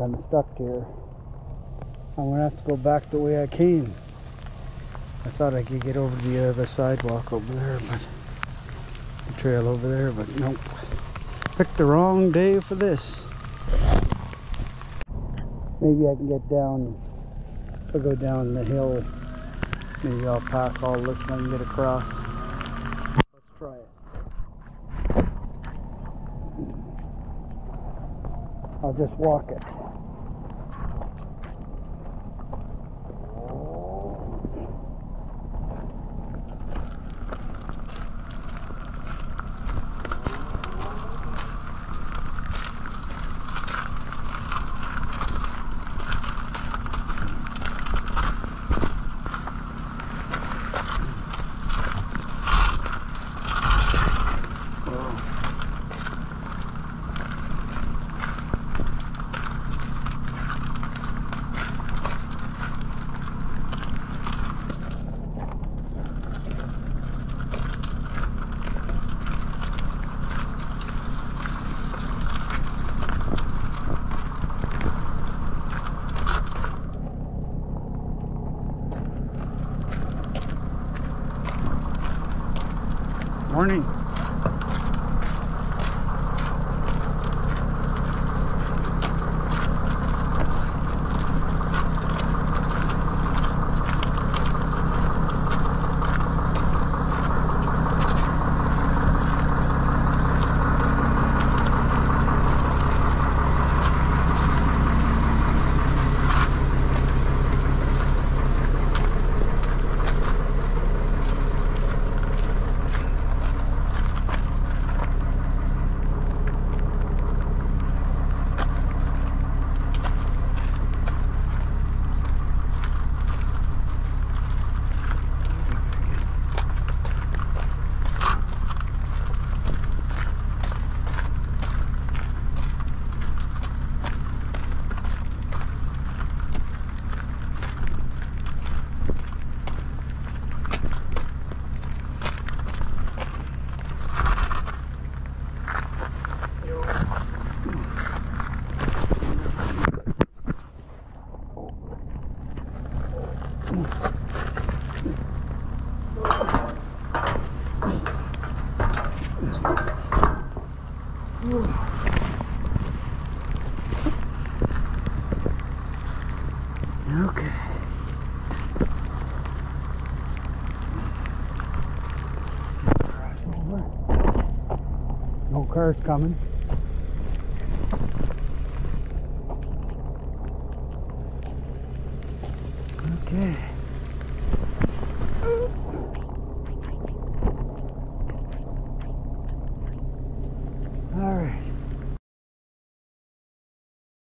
kind of stuck here. I'm gonna have to go back the way I came. I thought I could get over the other sidewalk over there, but the trail over there, but nope. Picked the wrong day for this. Maybe I can get down, I go down the hill, maybe I'll pass all this and I can get across. Let's try it. I'll just walk it. Morning. Okay. No cars coming. Okay. All right.